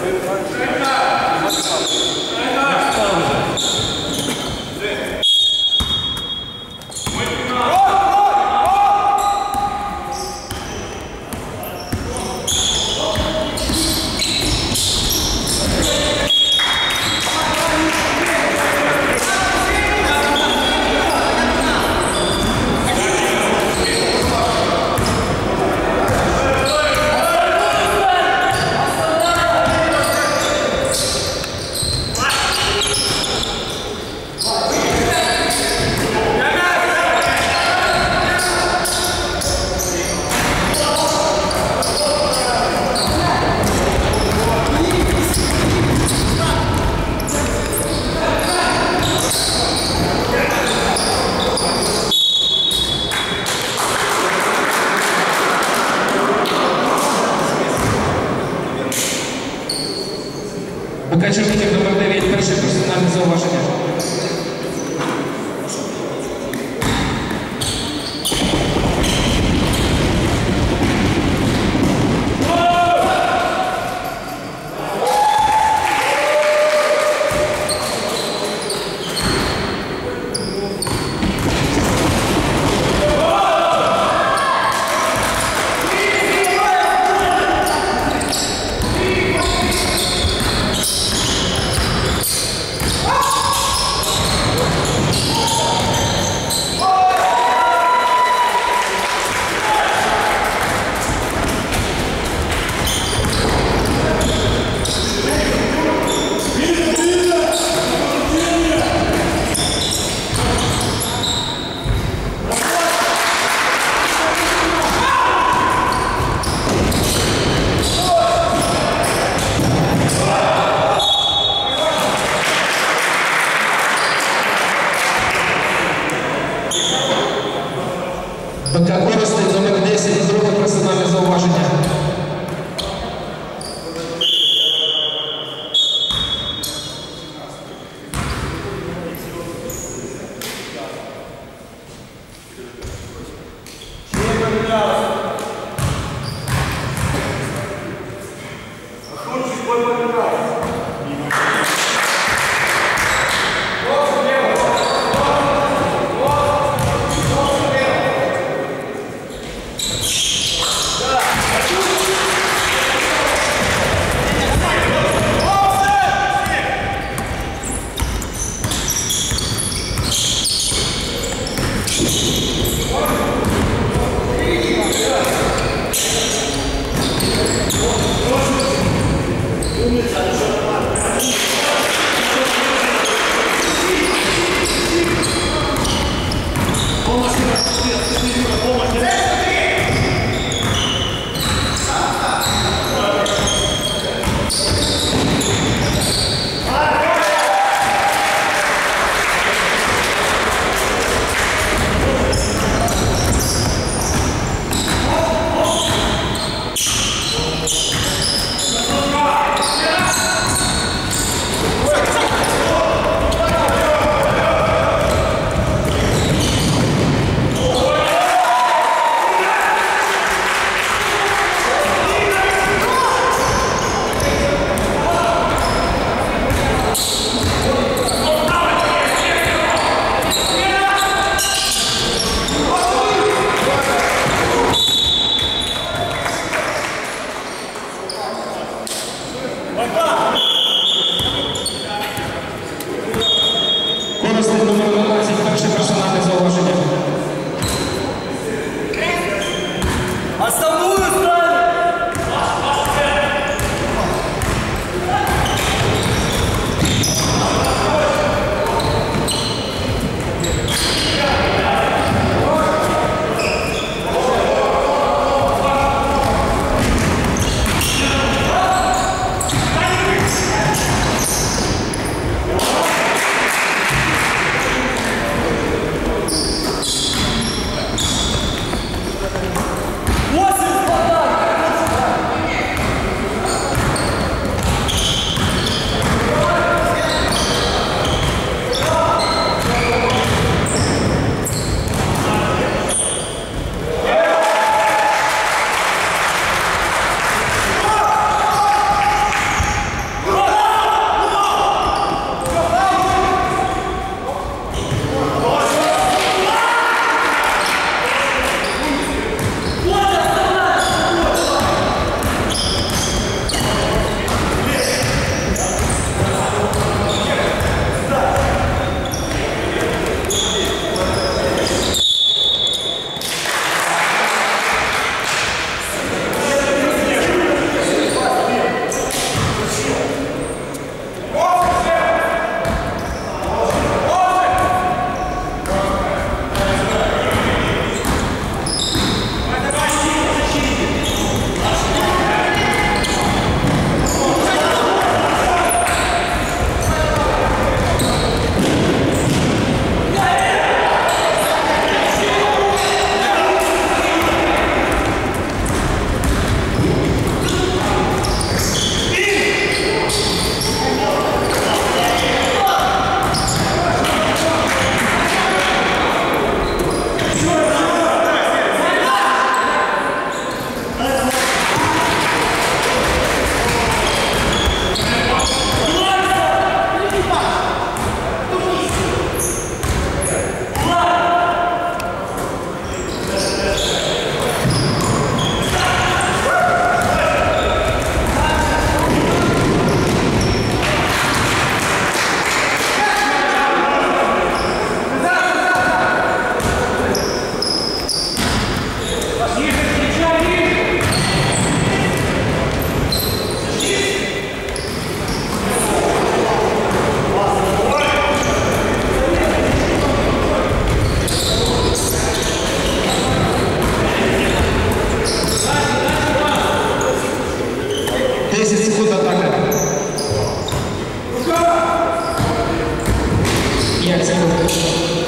Deus. Номер 9, перше персональне зауваження. БК Коростень номер 10, друге персональне зауваження. 10 секунд атака. Я целую.